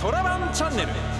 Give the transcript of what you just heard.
トラバンチャンネル。